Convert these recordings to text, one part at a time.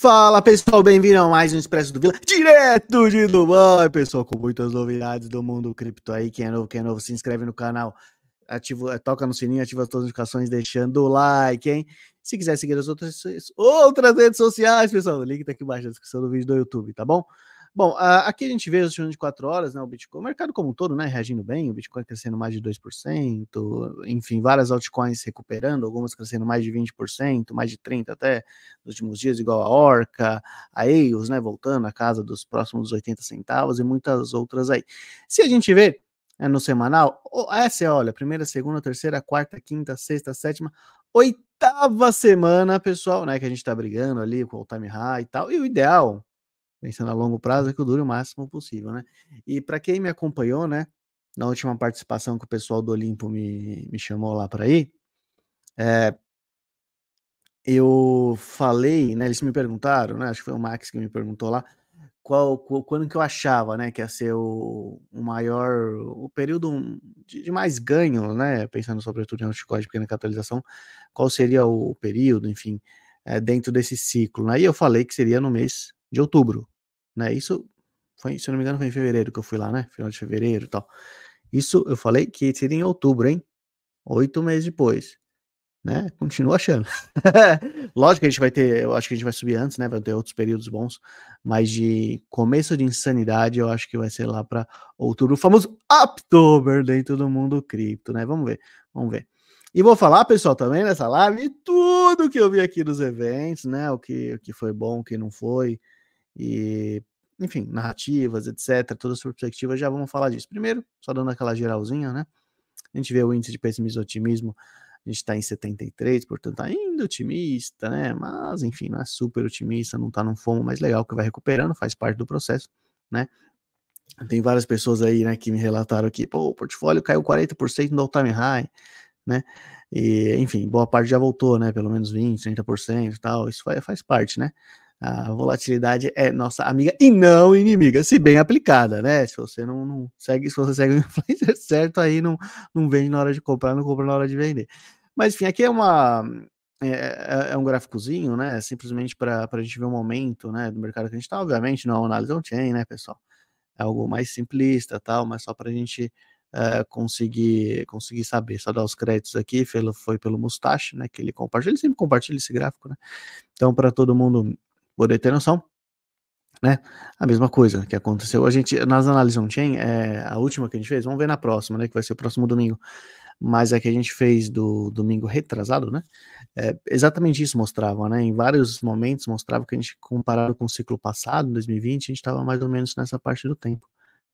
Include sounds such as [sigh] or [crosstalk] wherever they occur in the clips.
Fala pessoal, bem-vindo a mais um Expresso do Vila, direto de Dubai, pessoal, com muitas novidades do mundo cripto aí. Quem é novo, quem é novo, se inscreve no canal, ativa, eh, toca no sininho, ativa as notificações, deixando o like, hein? Se quiser seguir as outras, outras redes sociais, pessoal, o link tá aqui embaixo na descrição do vídeo do YouTube, tá bom? Bom, aqui a gente vê os últimos de 4 horas, né? O Bitcoin, o mercado como um todo, né? Reagindo bem, o Bitcoin crescendo mais de 2%, enfim, várias altcoins recuperando, algumas crescendo mais de 20%, mais de 30% até nos últimos dias, igual a Orca, a EOS, né? Voltando à casa dos próximos 80 centavos e muitas outras aí. Se a gente vê é, no semanal, essa é, olha, primeira, segunda, terceira, quarta, quinta, sexta, sétima, oitava semana, pessoal, né? Que a gente tá brigando ali com o time high e tal. E o ideal pensando a longo prazo, é que eu dure o máximo possível, né? E para quem me acompanhou, né, na última participação que o pessoal do Olimpo me, me chamou lá para ir, é, eu falei, né, eles me perguntaram, né, acho que foi o Max que me perguntou lá, qual, qual quando que eu achava, né, que ia ser o, o maior, o período de, de mais ganho, né, pensando sobretudo em altcoin de pequena capitalização, qual seria o período, enfim, é, dentro desse ciclo, Aí né? eu falei que seria no mês de outubro, né? Isso foi, se eu não me engano, foi em fevereiro que eu fui lá, né? Final de fevereiro e tal. Isso eu falei que seria em outubro, hein? Oito meses depois, né? Continuo achando. [laughs] Lógico que a gente vai ter, eu acho que a gente vai subir antes, né? Vai ter outros períodos bons, mas de começo de insanidade, eu acho que vai ser lá para outubro, o famoso October dentro do mundo cripto, né? Vamos ver, vamos ver. E vou falar, pessoal, também nessa live, tudo que eu vi aqui dos eventos, né? O que, o que foi bom, o que não foi, e, enfim, narrativas, etc. Todas as perspectivas, já vamos falar disso. Primeiro, só dando aquela geralzinha, né? A gente vê o índice de pessimismo e otimismo, a gente está em 73, portanto, ainda otimista, né? Mas, enfim, não é super otimista, não está num fomo mais legal, que vai recuperando, faz parte do processo, né? Tem várias pessoas aí, né, que me relataram aqui, pô, o portfólio caiu 40% no all-time high, né? E, enfim, boa parte já voltou, né? Pelo menos 20, 30% e tal. Isso faz, faz parte, né? A volatilidade é nossa amiga e não inimiga, se bem aplicada, né? Se você não, não segue, se você segue o [laughs] influencer certo, aí não, não vende na hora de comprar, não compra na hora de vender. Mas enfim, aqui é uma é, é, é um gráficozinho, né? Simplesmente para a gente ver o momento né, do mercado que a gente está. Obviamente, não é uma análise on-chain, né, pessoal? É algo mais simplista tal, mas só para a gente uh, conseguir, conseguir saber. Só dar os créditos aqui, foi pelo Mustache, né? Que ele compartilha, ele sempre compartilha esse gráfico, né? Então, para todo mundo poder ter noção, né? A mesma coisa que aconteceu. A gente, nas análises on-chain, é, a última que a gente fez, vamos ver na próxima, né? Que vai ser o próximo domingo. Mas a que a gente fez do domingo retrasado, né? É, exatamente isso mostrava, né? Em vários momentos mostrava que a gente, comparado com o ciclo passado, 2020, a gente estava mais ou menos nessa parte do tempo.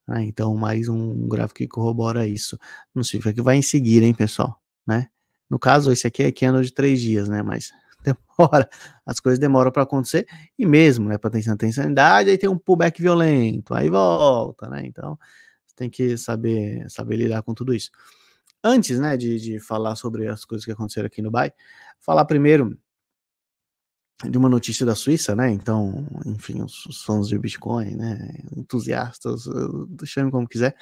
Né? Então, mais um gráfico que corrobora isso. Não significa que vai em seguir, hein, pessoal? Né? No caso, esse aqui é que anda de três dias, né? Mas demora, [laughs] as coisas demoram para acontecer, e mesmo, né? Para ter intensidade, aí tem um pullback violento, aí volta, né? Então, tem que saber, saber lidar com tudo isso. Antes, né, de, de falar sobre as coisas que aconteceram aqui no Dubai, falar primeiro de uma notícia da Suíça, né? Então, enfim, os, os fãs de Bitcoin, né? Entusiastas, chame como quiser,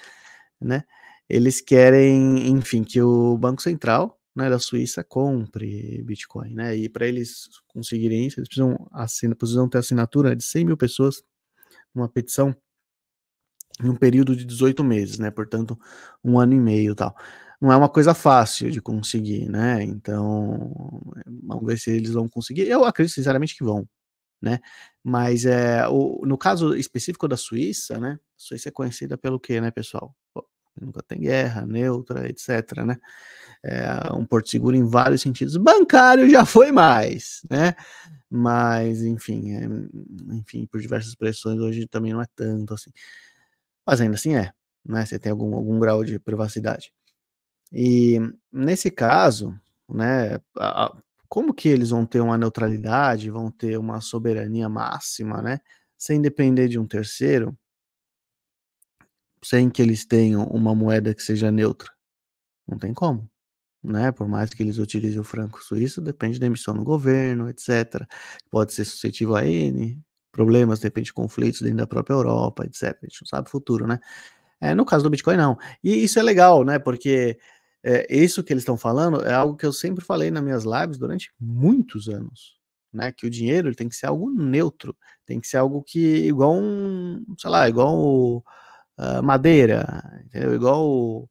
né? Eles querem, enfim, que o Banco Central né, da Suíça compre Bitcoin, né? E para eles conseguirem isso, eles precisam, assina, precisam ter assinatura de 100 mil pessoas numa petição em um período de 18 meses, né? Portanto, um ano e meio tal não é uma coisa fácil de conseguir, né? Então, vamos ver se eles vão conseguir. Eu acredito sinceramente que vão, né? Mas é, o, no caso específico da Suíça, né? A Suíça é conhecida pelo quê, né, pessoal? Nunca tem guerra, neutra, etc, né? É um porto seguro em vários sentidos. Bancário já foi mais, né? Mas, enfim, é, enfim, por diversas pressões hoje também não é tanto assim. Mas ainda assim é, né? Você tem algum, algum grau de privacidade. E nesse caso, né, a, como que eles vão ter uma neutralidade, vão ter uma soberania máxima, né, sem depender de um terceiro, sem que eles tenham uma moeda que seja neutra? Não tem como, né? Por mais que eles utilizem o franco suíço, depende da emissão no governo, etc. Pode ser suscetível a N problemas, de repente conflitos dentro da própria Europa, etc. A gente não sabe o futuro, né? É, no caso do Bitcoin, não. E isso é legal, né? Porque é, isso que eles estão falando é algo que eu sempre falei nas minhas lives durante muitos anos. né? Que o dinheiro tem que ser algo neutro, tem que ser algo que igual um, sei lá, igual uh, madeira, entendeu? Igual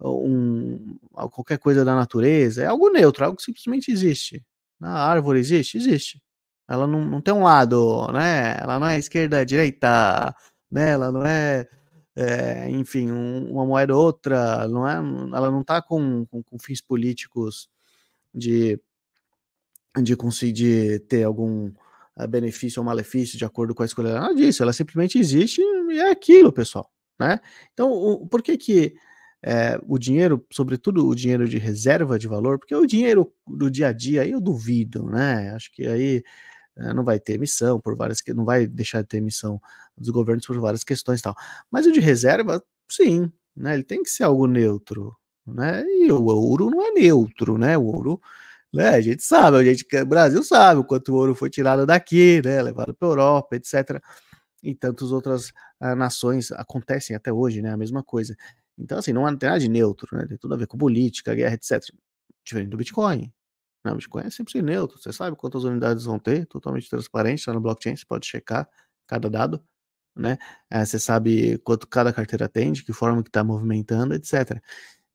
um, qualquer coisa da natureza, é algo neutro, algo que simplesmente existe. A árvore existe? Existe. Ela não, não tem um lado, né? Ela não é esquerda, direita, né? Ela não é, é enfim, um, uma moeda ou outra, não é, ela não está com, com, com fins políticos de de conseguir ter algum uh, benefício ou malefício de acordo com a escolha. Nada disso, ela simplesmente existe e é aquilo, pessoal. Né? Então, o, por que que é, o dinheiro, sobretudo o dinheiro de reserva de valor, porque o dinheiro do dia a dia, eu duvido, né? Acho que aí é, não vai ter emissão por várias não vai deixar de ter emissão dos governos por várias questões e tal. Mas o de reserva, sim, né? Ele tem que ser algo neutro, né? E o ouro não é neutro, né? O ouro né? A gente sabe, a gente, o Brasil sabe o quanto o ouro foi tirado daqui, né? levado para Europa, etc. E tantas outras nações acontecem até hoje, né? A mesma coisa. Então, assim, não tem nada de neutro, né? Tem tudo a ver com política, guerra, etc. Diferente do Bitcoin. Não, o Bitcoin é sempre neutro. Você sabe quantas unidades vão ter, totalmente transparente, está no blockchain, você pode checar cada dado, né? É, você sabe quanto cada carteira tem, de que forma que está movimentando, etc.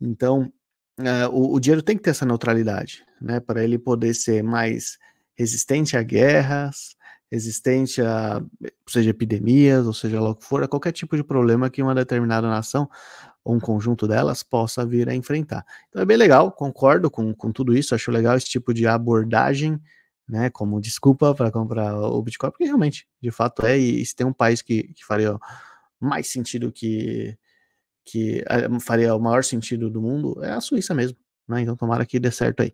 Então, uh, o, o, dinheiro tem que ter essa neutralidade, né, para ele poder ser mais resistente a guerras, resistente a, seja epidemias, ou seja lá o que for, a qualquer tipo de problema que uma determinada nação ou um conjunto delas possa vir a enfrentar. Então é bem legal, concordo com, com tudo isso, acho legal esse tipo de abordagem, né, como desculpa para comprar o Bitcoin, porque realmente, de fato é, e se tem um país que, que faria mais sentido que que eh, faria o maior sentido do mundo é a Suíça mesmo, né? Então tomara que dê certo aí,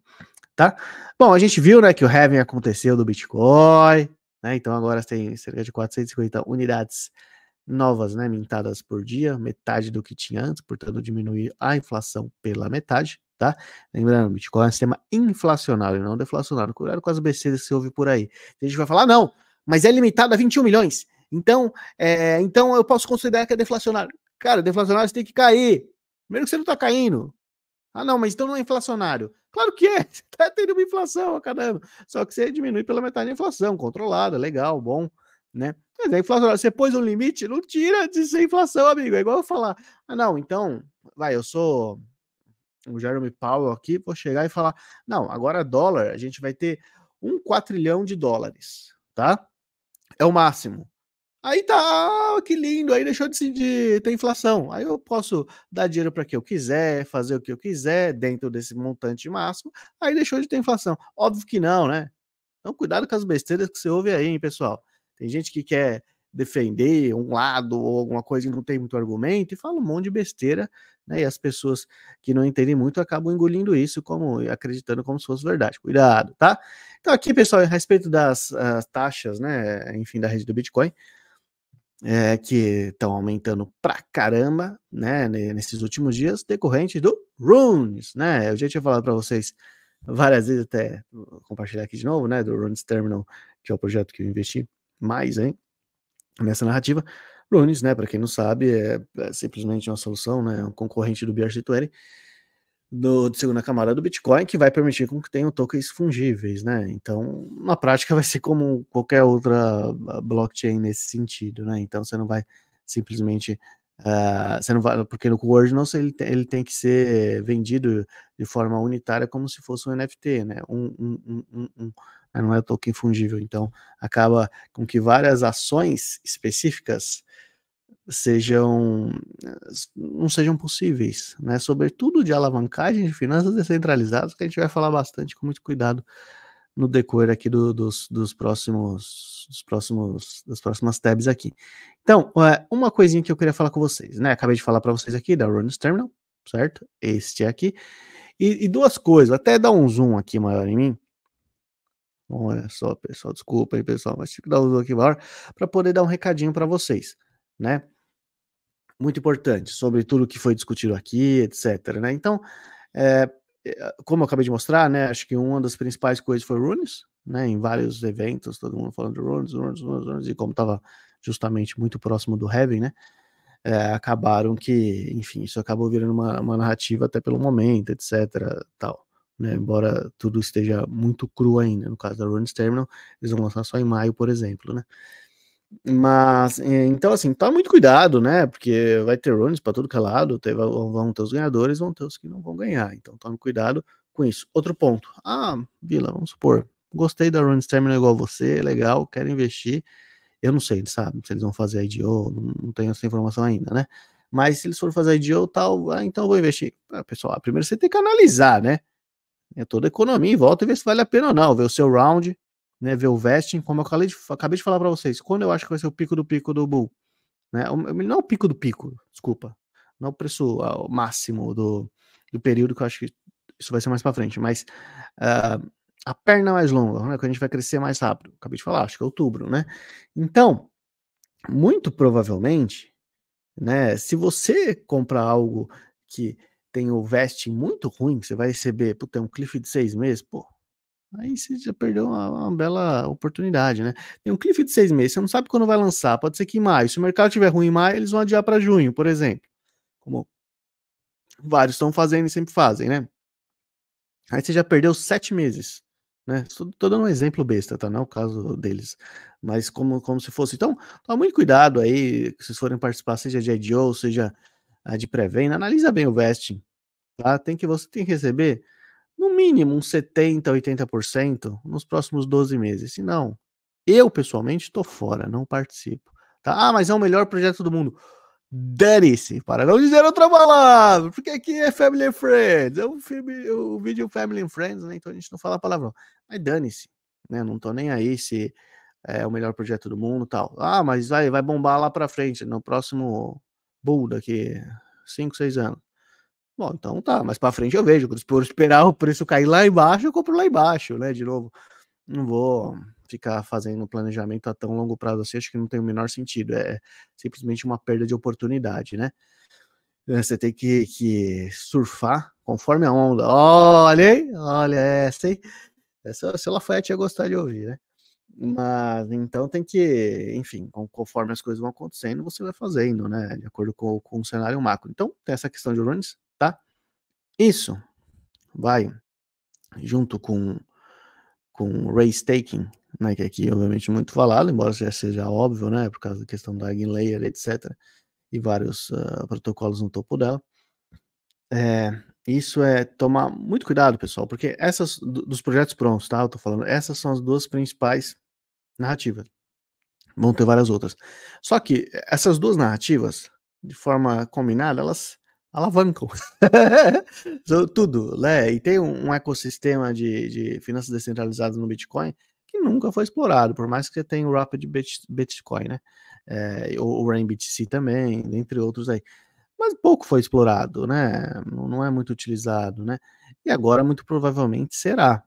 tá? Bom, a gente viu, né, que o halving aconteceu do Bitcoin, né? Então agora tem cerca de 450 unidades novas, né, mintadas por dia, metade do que tinha antes, portanto diminuir a inflação pela metade, tá? Lembrando, Bitcoin é um sistema inflacionário, não deflacionário. Cuidado com as besteiras que você ouve por aí. A gente vai falar, não, mas é limitado a 21 milhões. Então, é, então eu posso considerar que é deflacionário. Cara, deflacionário você tem que cair. Primeiro que você não está caindo. Ah, não, mas então não é inflacionário. Claro que é. [laughs] Você está tendo uma inflação a ano. Só que você diminui pela metade a inflação, controlada, legal, bom, né? Mas é inflacionário. Você pôs um limite, não tira de ser inflação, amigo. É igual eu falar. Ah, não, então, vai, eu sou o Jeremy Powell aqui, vou chegar e falar: não, agora dólar, a gente vai ter um quatrilhão de dólares, tá? É o máximo. Aí tá, ah, que lindo, aí deixou de, de ter inflação. Aí eu posso dar dinheiro para que eu quiser, fazer o que eu quiser dentro desse montante máximo, aí deixou de ter inflação. Óbvio que não, né? Então cuidado com as besteiras que você ouve aí, hein, pessoal. Tem gente que quer defender um lado ou alguma coisa que não tem muito argumento e fala um monte de besteira, né? E as pessoas que não entendem muito acabam engolindo isso como acreditando como se fosse verdade. Cuidado, tá? Então aqui, pessoal, a respeito das uh, taxas, né, enfim, da rede do Bitcoin, é, que estão aumentando pra caramba, né, nesses últimos dias, decorrente do Runes, né? Eu já tinha falado para vocês várias vezes, até compartilhar aqui de novo, né, do Runes Terminal, que é o projeto que eu investi mais, hein, nessa narrativa. Runes, né, para quem não sabe, é, é, simplesmente uma solução, né, um concorrente do BRC20, do, de segunda camada do Bitcoin, que vai permitir com que tenham tokens fungíveis, né? Então, na prática, [laughs] vai ser como qualquer outra ah, blockchain nesse sentido, né? Então, você não vai simplesmente. Uh, você não vai, porque no Coordinates ele, ele tem que ser vendido de forma unitária como se fosse um NFT, né? Um, um, um, um, não é token fungível. Então, acaba com que várias ações específicas sejam não sejam possíveis, né? Sobretudo de alavancagem de finanças descentralizadas, que a gente vai falar bastante com muito cuidado no decorrer aqui do, dos, dos próximos dos próximos das próximas tabs aqui. Então, uma coisinha que eu queria falar com vocês, né? Acabei de falar para vocês aqui da Runners Terminal, certo? Este aqui. E, e, duas coisas, até dar um zoom aqui maior em mim. Olha só, pessoal, desculpa aí, pessoal, mas tive que dar um zoom aqui maior para poder dar um recadinho para vocês, né? Muito importante sobre tudo que foi discutido aqui, etc. Né? Então, é, como eu acabei de mostrar, né, acho que uma das principais coisas foi Runes, né, em vários eventos, todo mundo falando de Runes, Runes, Runes, Runes e como estava justamente muito próximo do Heaven, né, é, acabaram que, enfim, isso acabou virando uma, uma narrativa até pelo momento, etc. Tal. né? Embora tudo esteja muito cru ainda. No caso da Runs Terminal, eles vão lançar só em maio, por exemplo, né? Mas, eh, então, assim, toma muito cuidado, né? Porque vai ter runs para tudo que é lado, vão ter os ganhadores, vão ter os que não vão ganhar. Então, tome cuidado com isso. Outro ponto. Ah, Vila, vamos supor, gostei da Runs Terminal igual você, legal, quero investir. Eu não sei, sabe, se eles vão fazer IDO, não, tenho essa informação ainda, né? Mas se eles forem fazer IDO tal, ah, então vou investir. Ah, pessoal, primeiro você tem que analisar, né? É toda a economia em volta e ver se vale a pena ou não, ver o seu round, né, ver o vesting, como eu acabei de, acabei de falar para vocês, quando eu acho que vai ser o pico do pico do bull, né, não o pico do pico, desculpa, não o preço o máximo do, do período, que eu acho que isso vai ser mais para frente, mas uh, a perna mais longa, né, que a gente vai crescer mais rápido, acabei de falar, acho que é outubro, né, então, muito provavelmente, né, se você comprar algo que tem o vesting muito ruim, você vai receber, puta, um cliff de seis meses, pô, Aí você já perdeu uma, uma, bela oportunidade, né? Tem um cliff de seis meses, você não sabe quando vai lançar, pode ser que em maio. Se o mercado estiver ruim em maio, eles vão adiar para junho, por exemplo. Como vários estão fazendo e sempre fazem, né? Aí você já perdeu sete meses, né? Tô, dando um exemplo besta, tá? Não é o caso deles, mas como, como se fosse. Então, toma muito cuidado aí, se vocês forem participar, seja de IDO, seja ah, de pré-venda, analisa bem o vesting, tá? Tem que, você tem que receber no mínimo uns 70%, 80% nos próximos 12 meses. Se não, eu pessoalmente estou fora, não participo. Tá? Ah, mas é o melhor projeto do mundo. Dane-se, para não dizer outra palavra, porque aqui é Family and Friends, é um filme, o um vídeo Family and Friends, né? Então a gente não fala palavrão. Mas dane-se, né? Não tô nem aí se é o melhor projeto do mundo tal. Ah, mas vai, vai bombar lá para frente, no próximo Bull daqui 5, 6 anos. Bom, então tá, mas para frente eu vejo. Por esperar o preço cair lá embaixo, eu compro lá embaixo, né? De novo, não vou ficar fazendo planejamento a tão longo prazo assim, acho que não tem o menor sentido. É simplesmente uma perda de oportunidade, né? É, você tem que, que surfar conforme a onda. Olha? Olha essa, hein? Essa, se Lafayette ia gostar de ouvir, né? Mas então tem que, enfim, conforme as coisas vão acontecendo, você vai fazendo, né? De acordo com, com o cenário macro. Então, tem essa questão de runs, tá? Isso vai junto com com race taking, né, que aqui obviamente muito falado, embora já seja óbvio, né, por causa da questão da Eigenlayer, etc, e vários uh, protocolos no topo dela. É, isso é tomar muito cuidado, pessoal, porque essas dos projetos prontos, tá? Eu tô falando, essas são as duas principais narrativas. Vão ter várias outras. Só que essas duas narrativas, de forma combinada, elas alavancam [laughs] tudo, né? E tem um, ecossistema de, de, finanças descentralizadas no Bitcoin que nunca foi explorado, por mais que você tenha o Rapid Bitcoin, né? É, o, o RainBTC também, entre outros aí. Mas pouco foi explorado, né? Não, não é muito utilizado, né? E agora muito provavelmente será.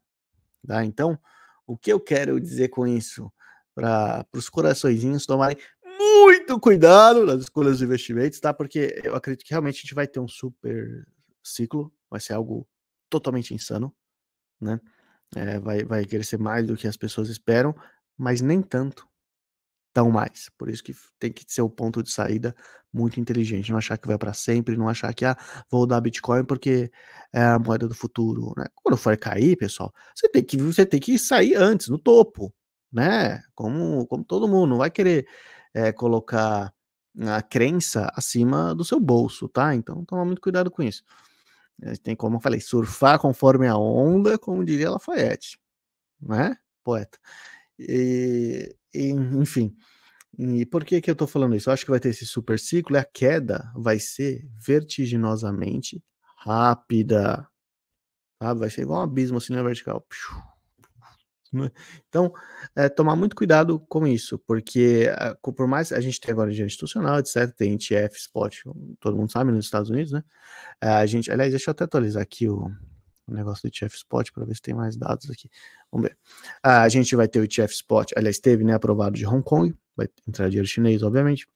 Tá? Então, o que eu quero dizer com isso? Para os coraçõezinhos tomarem muito cuidado nas escolhas de investimentos, tá? Porque eu acredito que realmente a gente vai ter um super ciclo, vai ser algo totalmente insano, né? É, vai, vai crescer mais do que as pessoas esperam, mas nem tanto, tão mais. Por isso que tem que ser o ponto de saída muito inteligente, não achar que vai para sempre, não achar que ah, vou dar Bitcoin porque é a moeda do futuro, né? Quando for cair, pessoal, você tem que você tem que sair antes, no topo, né? Como como todo mundo, não vai querer é, colocar a crença acima do seu bolso, tá? Então toma muito cuidado com isso. É, tem, como eu falei, surfar conforme a onda, como diria Lafayette, né? Poeta. E, e, enfim, e por que que eu tô falando isso? Eu acho que vai ter esse super ciclo e a queda vai ser vertiginosamente rápida. Tá? Vai ser igual um abismo assim na vertical. Né? [laughs] Então, é, tomar muito cuidado com isso, porque eh, por mais a gente tem agora de institucional, etc., tem ETF, spot, todo mundo sabe nos Estados Unidos, né? Eh, a gente, aliás, deixa eu até atualizar aqui o, o negócio do ETF Spot para ver se tem mais dados aqui. Vamos ver. Ah, a gente vai ter o ETF Spot, aliás, teve, né, aprovado de Hong Kong, vai entrar dinheiro chinês, obviamente.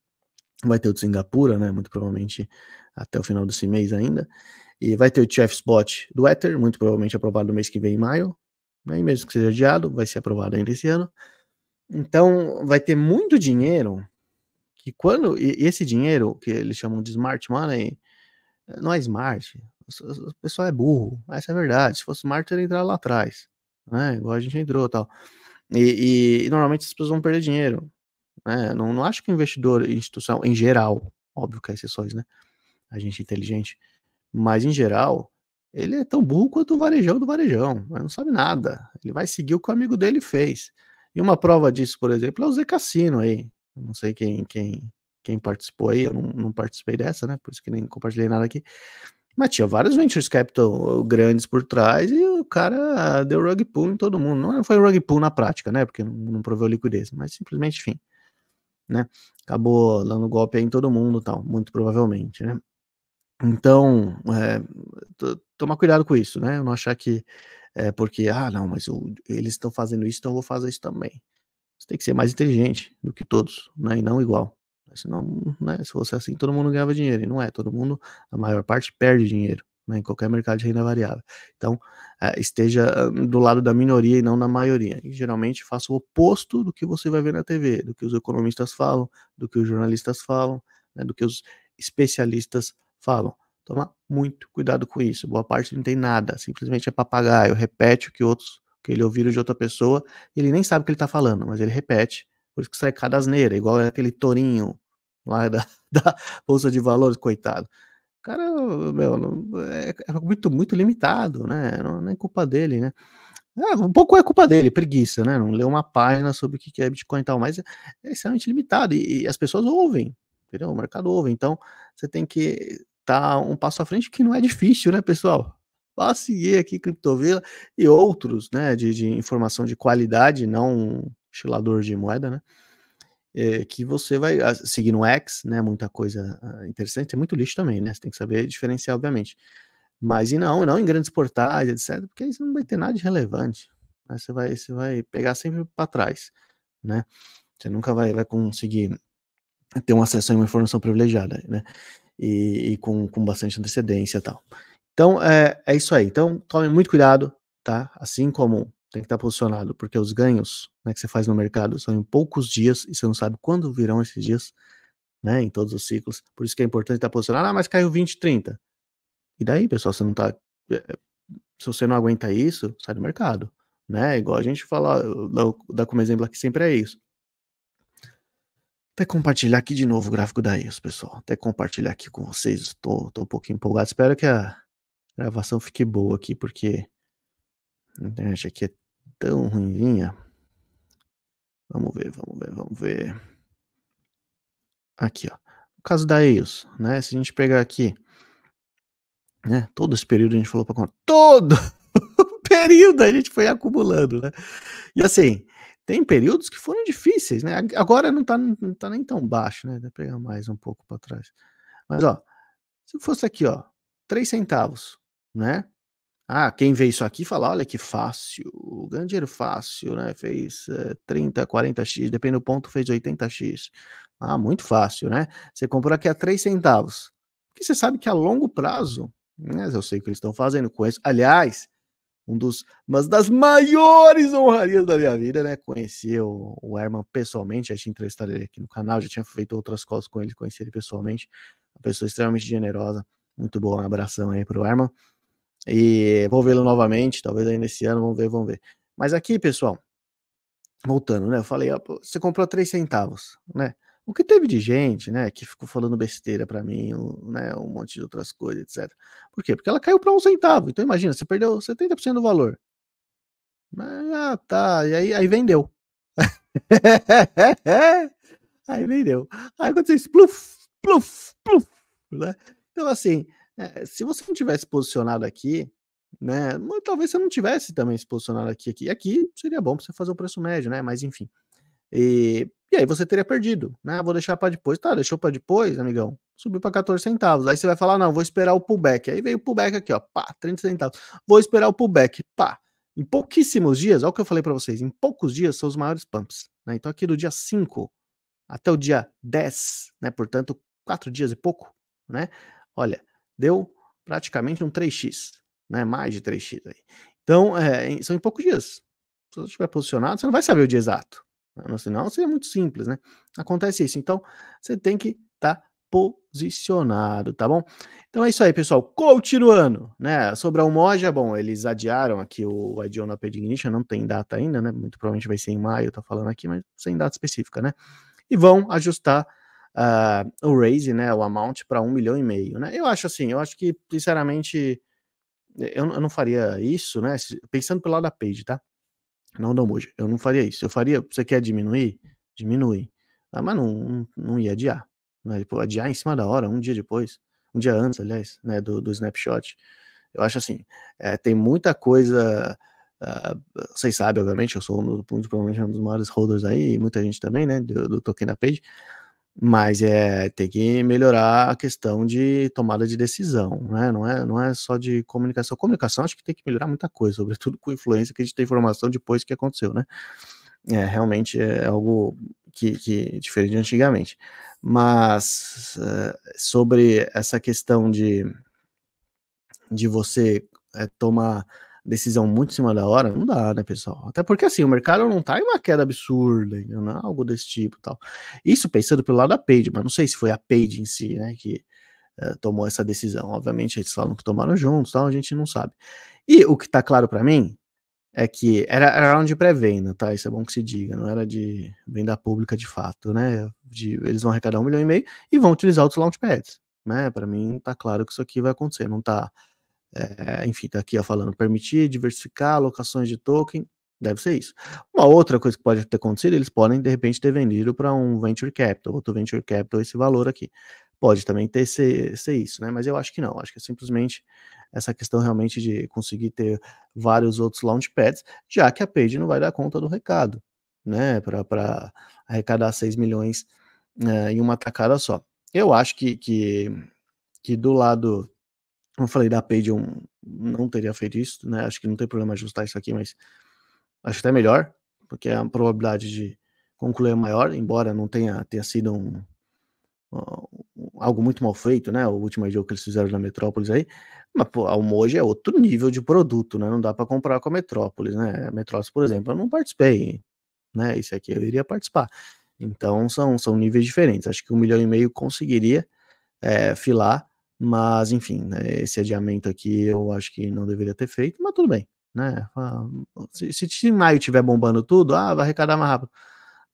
Vai ter o de Singapura, né, muito provavelmente até o final desse mês ainda. E vai ter o ETF Spot do Ether, muito provavelmente aprovado no mês que vem, em maio. Né, mesmo que seja adiado, vai ser aprovado ainda esse ano. Então, vai ter muito dinheiro que quando e esse dinheiro que eles chamam de smart money não é smart, o pessoal é burro, essa é a verdade. Se fosse smart, ele entrar lá atrás, né? Igual a gente entrou tal. E, e, e normalmente as pessoas vão perder dinheiro. Né? Não, não acho que investidor institucional, em geral, óbvio que há exceções, né? A gente é inteligente, mas em geral, ele é tão burro quanto o varejão do varejão, mas não sabe nada. Ele vai seguir o que o amigo dele fez. E uma prova disso, por exemplo, é o Zé Cassino aí. Não sei quem, quem, quem participou aí, eu não, não participei dessa, né? Por isso que nem compartilhei nada aqui. Mas tinha vários ventures capital grandes por trás e o cara deu rug pull em todo mundo. Não foi rug pull na prática, né? Porque não, não proveu liquidez, mas simplesmente, enfim, né? Acabou dando golpe aí em todo mundo, tal, muito provavelmente, né? Então, é, tomar cuidado com isso, né? Não achar que é porque, ah, não, mas eu, eles estão fazendo isso, então eu vou fazer isso também. Você tem que ser mais inteligente do que todos, né? E não igual. Senão, né, se fosse assim, todo mundo ganhava dinheiro. E não é, todo mundo, a maior parte, perde dinheiro né, em qualquer mercado de renda variável. Então, é, esteja do lado da minoria e não da maioria. E geralmente faça o oposto do que você vai ver na TV, do que os economistas falam, do que os jornalistas falam, né, do que os especialistas falam. Toma muito cuidado com isso. Boa parte não tem nada, simplesmente é papagaio, repete o que outros que ele ouviram de outra pessoa, ele nem sabe o que ele está falando, mas ele repete, por isso que sai cada asneira, igual aquele tourinho lá da, [laughs] da Bolsa de Valores, coitado. Cara, meu, é, é muito, muito limitado, né? Não, não é culpa dele, né? Ah, um pouco é culpa dele, preguiça, né? Não leu uma página sobre o que é Bitcoin e tal, mas é, é extremamente limitado e, e, as pessoas ouvem, entendeu? O mercado ouve, então você tem que tá um passo à frente, que não é difícil, né, pessoal? Vá seguir aqui Criptovila e outros, né, de, de informação de qualidade, não um estilador de moeda, né? É, que você vai ah, seguir no X, né? Muita coisa ah, interessante, tem muito lixo também, né? Você tem que saber diferenciar, obviamente. Mas e não, não em grandes portais, etc., porque aí você não vai ter nada de relevante. Né? Você, vai, você vai pegar sempre para trás, né? Você nunca vai, vai conseguir ter um acesso a uma informação privilegiada, né? E, e com, com bastante antecedência e tal. Então, é, é isso aí. Então, tome muito cuidado, tá? Assim como tem que estar posicionado, porque os ganhos né, que você faz no mercado são em poucos dias e você não sabe quando virão esses dias, né? Em todos os ciclos. Por isso que é importante estar posicionado. Ah, mas caiu 20, 30. E daí, pessoal, você não tá. Eh, se você não aguenta isso, sai do mercado. Né? Igual a gente fala, dá como exemplo aqui sempre é isso. Até compartilhar aqui de novo o gráfico da EOS, pessoal. Até compartilhar aqui com vocês. Tô um pouquinho empolgado. Espero que a gravação fique boa aqui, porque a internet aqui é tão ruimzinha. Vamos ver, vamos ver, vamos ver. Aqui, ó. O caso da EOS, né? Se a gente pegar aqui, né? Todo esse período a gente falou para conta. Todo [laughs] período a gente foi acumulando, né? E assim, tem períodos que foram difíceis, né? Agora não tá, não tá nem tão baixo, né? Vou pegar mais um pouco para trás. Mas, ó, se fosse aqui, ó, 3 centavos, né? Ah, quem vê isso aqui fala, olha que fácil, ganha dinheiro fácil, né? Fez é, 30, 40x, depende do ponto, fez 80x. Ah, muito fácil, né? Você comprou aqui a 3 centavos. Porque você sabe que a longo prazo, né? Eu sei o que eles estão fazendo com isso. Aliás, um dos, uma das maiores honrarias da minha vida, né? Conheci o, o Herman pessoalmente, já tinha entrevistado ele aqui no canal, já tinha feito outras coisas com ele, conheci ele pessoalmente. Uma pessoa extremamente generosa, muito boa. Um abração aí pro Herman. E vou vê-lo novamente, talvez ainda esse ano, vamos ver, vamos ver. Mas aqui, pessoal, voltando, né? Eu falei, você comprou 3 centavos, né? O que teve de gente, né, que ficou falando besteira para mim, né, um monte de outras coisas, etc. Por quê? Porque ela caiu para um centavo. Então imagina, você perdeu 70% do valor. Ah, tá. E aí, aí vendeu. [laughs] aí vendeu. Aí aconteceu isso, pluf, pluf, pluf, né? Então assim, é, se você não tivesse posicionado aqui, né? Talvez você não tivesse também se posicionado aqui, aqui. Aqui seria bom para você fazer o preço médio, né? Mas enfim. E, e aí você teria perdido, né? Vou deixar para depois. Tá, deixou para depois, amigão. Subiu para 14 centavos. Aí você vai falar: não, vou esperar o pullback. Aí veio o pullback aqui, ó, pá, 30 centavos. Vou esperar o pullback, pá. Em pouquíssimos dias, olha o que eu falei para vocês, em poucos dias são os maiores pumps. Né? Então, aqui do dia 5 até o dia 10, né? Portanto, quatro dias e pouco, né? Olha, deu praticamente um 3x, né? Mais de 3x aí. Então, é, são em poucos dias. Se você estiver posicionado, você não vai saber o dia exato. Né? Senão seria muito simples, né? Acontece isso. Então, você tem que estar tá posicionado, tá bom? Então é isso aí, pessoal. Continuando, né? Sobre a Umoja, bom, eles adiaram aqui o IDO na Paid Ignition, não tem data ainda, né? Muito provavelmente vai ser em maio, tá falando aqui, mas sem data específica, né? E vão ajustar uh, o raise, né? O amount para um milhão e meio, né? Eu acho assim, eu acho que, sinceramente, eu, eu não faria isso, né? Pensando pelo lado da Page, tá? Não da Umoja, eu não faria isso. Eu faria, você quer diminuir? Diminui. Ah, mas não, não, ia adiar. Né? Tipo, adiar em cima da hora, um dia depois um dia antes, aliás, né, do, do snapshot. Eu acho assim, é, tem muita coisa. Uh, vocês sabem, obviamente, eu sou um, provavelmente um dos maiores holders aí, muita gente também, né, do, do token da page, mas é tem que melhorar a questão de tomada de decisão, né? Não é, não é só de comunicação. Comunicação acho que tem que melhorar muita coisa, sobretudo com influência que a gente tem informação depois que aconteceu, né? É, realmente é algo que, que diferente de antigamente. Mas uh, sobre essa questão de, de você é, tomar decisão muito em cima da hora, não dá, né, pessoal? Até porque assim, o mercado não tá em uma queda absurda, não é algo desse tipo tal. Isso pensando pelo lado da Page, mas não sei se foi a Page em si, né, que uh, tomou essa decisão. Obviamente, eles falam que tomaram juntos, tal, a gente não sabe. E o que tá claro para mim é que era, era round de pré-venda, tá? Isso é bom que se diga, não era de venda pública de fato, né? De, eles vão arrecadar um milhão e meio e vão utilizar outros launchpads, né? Para mim tá claro que isso aqui vai acontecer, não tá, é, enfim, tá aqui ó, falando permitir, diversificar alocações de token, deve ser isso. Uma outra coisa que pode ter acontecido, eles podem de repente ter vendido para um venture capital, outro venture capital esse valor aqui. Pode também ter ser, ser isso, né? Mas eu acho que não, acho que é simplesmente essa questão realmente de conseguir ter vários outros launchpads, já que a Page não vai dar conta do recado, né, para arrecadar 6 milhões uh, em uma tacada só. Eu acho que, que, que do lado, como eu falei, da Page eu não teria feito isso, né, acho que não tem problema ajustar isso aqui, mas acho até melhor, porque a probabilidade de concluir é maior, embora não tenha, tenha sido um, algo muito mal feito, né? O último jogo que eles fizeram na Metrópolis aí. Mas pô, a Umoji é outro nível de produto, né? Não dá para comparar com a Metrópolis, né? A Metrópolis, por exemplo, eu não participei, né? Isso aqui eu iria participar. Então são, são níveis diferentes. Acho que um milhão e meio conseguiria é, filar, mas enfim, né? esse adiamento aqui eu acho que não deveria ter feito, mas tudo bem, né? Se, se maio tiver bombando tudo, ah, vai arrecadar mais rápido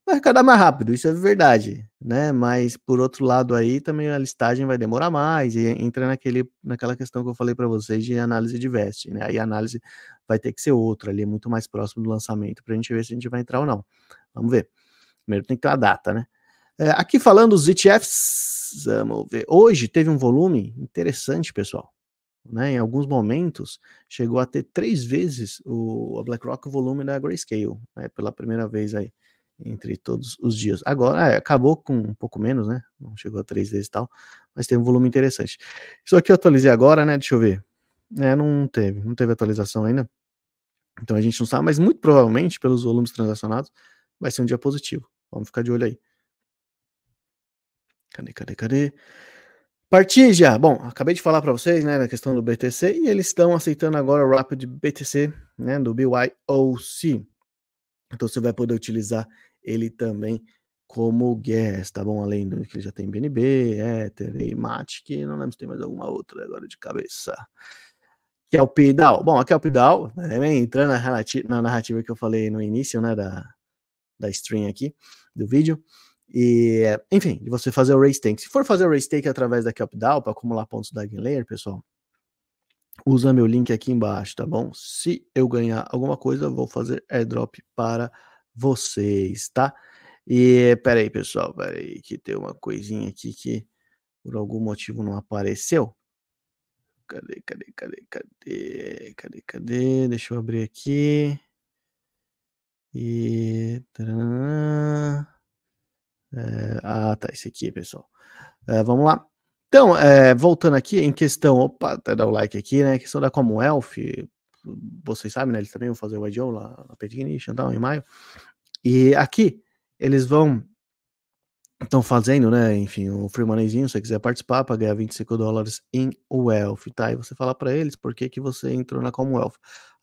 vai arrecadar mais rápido, isso é verdade, né? Mas por outro lado aí também a listagem vai demorar mais e entra naquele, naquela questão que eu falei para vocês de análise de veste, né? Aí a análise vai ter que ser outra ali, muito mais próximo do lançamento para a gente ver se a gente vai entrar ou não. Vamos ver. Primeiro tem que ter uma data, né? É, aqui falando os ETFs, vamos ver. Hoje teve um volume interessante, pessoal. Né, em alguns momentos chegou a ter três vezes o a BlackRock o volume da Grayscale, né, pela primeira vez aí entre todos os dias. Agora, é, acabou com um pouco menos, né? Não chegou a três vezes e tal, mas tem um volume interessante. Isso aqui eu atualizei agora, né? Deixa eu ver. É, não teve, não teve atualização ainda. Então a gente não sabe, mas muito provavelmente, pelos volumes transacionados, vai ser um dia positivo. Vamos ficar de olho aí. Cadê, cadê, cadê? Partir já. Bom, acabei de falar para vocês, né, na questão do BTC, e eles estão aceitando agora o Rapid BTC, né, do BYOC. Então você vai poder utilizar ele também como gas, tá bom? Além do que já tem BNB, Ether e Matic, não lembro se tem mais alguma outra agora de cabeça. Que é o PIDAL. Bom, aqui é o PIDAL, né? entrando na narrativa, na narrativa que eu falei no início, né, da, da stream aqui, do vídeo. E, enfim, de você fazer o race tank. Se for fazer o race tank através da CapDAO para acumular pontos da Game Layer, pessoal, usa meu link aqui embaixo, tá bom? Se eu ganhar alguma coisa, vou fazer airdrop para vocês, tá? E peraí, pessoal, peraí, que tem uma coisinha aqui que por algum motivo não apareceu. Cadê, cadê, cadê, cadê, cadê, cadê? Deixa eu abrir aqui. E. Ah, tá, esse aqui, pessoal. É, vamos lá. Então, é, voltando aqui em questão, opa, até dar o like aqui, né? Questão da Commonwealth, vocês sabem, né? Eles também vão fazer o IDO lá na Petignition, então, em maio. E aqui eles vão estão fazendo, né? Enfim, o free moneyzinho, se você quiser participar, para ganhar 25 dólares em Wealth, tá? E você fala para eles por que, que você entrou na Commonwealth.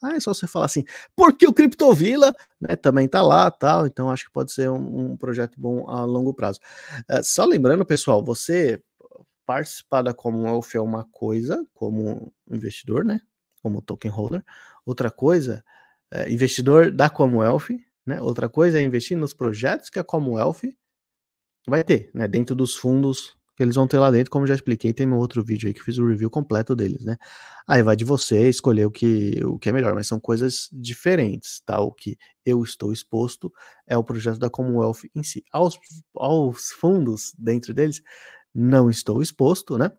Ah, é só você falar assim, porque o Criptovila, né, também tá lá, tal, então acho que pode ser um, um projeto bom a longo prazo. Uh, só lembrando, pessoal, você participar da Commonwealth é uma coisa, como investidor, né? Como token holder. Outra coisa, é investidor da Commonwealth, né? Outra coisa é investir nos projetos que a Commonwealth vai ter, né? Dentro dos fundos que eles vão ter lá dentro, como já expliquei, tem meu outro vídeo aí que fiz o review completo deles, né? Aí vai de você escolher o que, o que é melhor, mas são coisas diferentes, tá? O que eu estou exposto é o projeto da Commonwealth em si. Aos, aos fundos dentro deles, não estou exposto, né?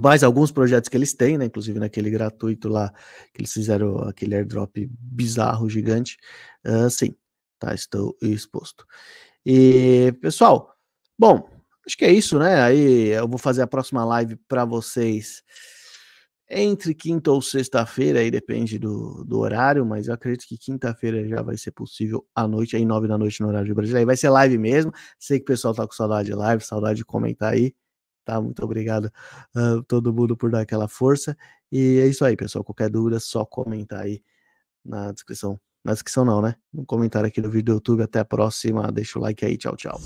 Mas alguns projetos que eles têm, né? Inclusive naquele gratuito lá, que eles fizeram aquele airdrop bizarro, gigante, uh, sim, tá? Estou exposto. E, pessoal, bom, acho que é isso, né? Aí eu vou fazer a próxima live para vocês entre quinta ou sexta-feira, aí depende do, do horário, mas eu acredito que quinta-feira já vai ser possível à noite, aí nove da noite no horário de Brasília. Aí vai ser live mesmo. Sei que o pessoal tá com saudade de live, saudade de comentar aí. Tá, muito obrigado uh, todo mundo por dar aquela força. E é isso aí, pessoal. Qualquer dúvida, só comentar aí na descrição. Na descrição não, né? No comentário aqui do vídeo do YouTube. Até a próxima. Deixa o like aí. Tchau, tchau.